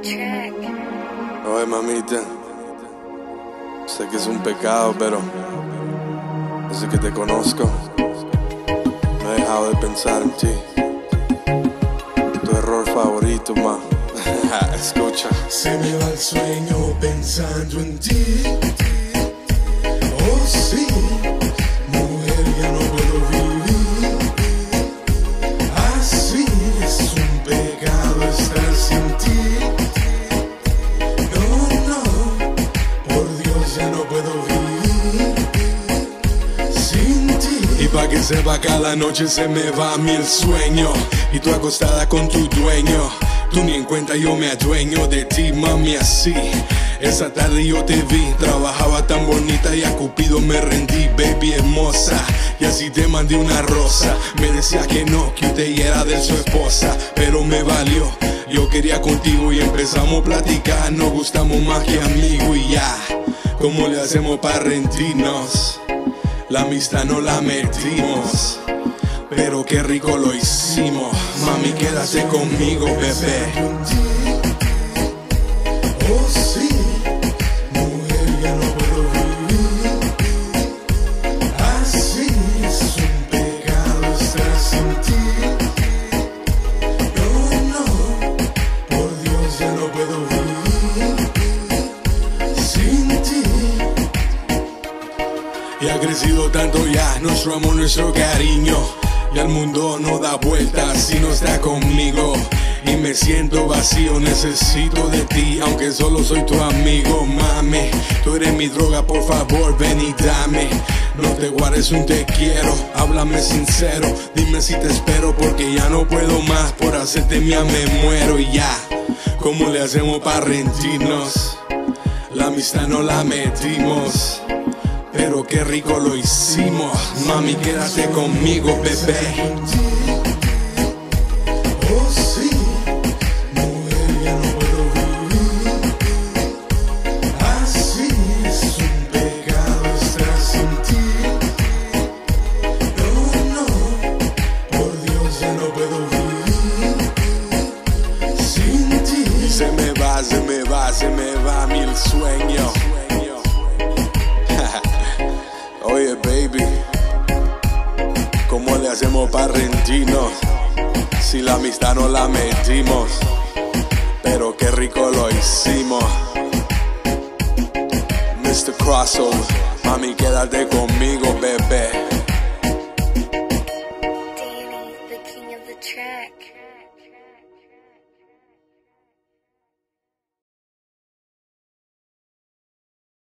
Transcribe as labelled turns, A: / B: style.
A: Oye, mamita, sé que es un pecado, pero desde que te conozco, no he dejado de pensar en ti. Tu error favorito, ma. Escucha.
B: Se me va el sueño pensando en ti. Pa' que sepa, cada noche se me va a mí el sueño. Y tú acostada con tu dueño. Tú ni en cuenta, yo me adueño de ti, mami, así. Esa tarde yo te vi, trabajaba tan bonita y a Cupido me rendí, baby hermosa. Y así te mandé una rosa. Me decía que no, que usted era de su esposa, pero me valió. Yo quería contigo y empezamos a platicar. Nos gustamos más que amigos y ya. ¿Cómo le hacemos para rendirnos? La amistad no la metimos. Pero qué rico lo hicimos. Mami, quédate conmigo, bebé. Oh, sí, mujer, ya no puedo vivir. Así es un pecado estar sin ti. No, no, por Dios, ya no puedo vivir Y ha crecido tanto ya nuestro amor, nuestro cariño. Y al mundo no da vueltas si no está conmigo. Y me siento vacío, necesito de ti, aunque solo soy tu amigo, mami. Tú eres mi droga, por favor, ven y dame. No te guardes un te quiero, háblame sincero. Dime si te espero, porque ya no puedo más. Por hacerte mía me muero y ya. ¿Cómo le hacemos para rendirnos? La amistad no la metimos. Pero qué rico lo hicimos. Mami, quédate conmigo, bebé. Oh, sí, mujer, ya no puedo vivir. Así es un pecado estar sin ti. No, no, por Dios, ya no puedo vivir sin ti. Se me va, se me va, se me va mi el
A: hacemos rendirnos? Si la amistad no la metimos, pero qué rico lo hicimos. Mr. Crossover, mami, quédate conmigo, bebé.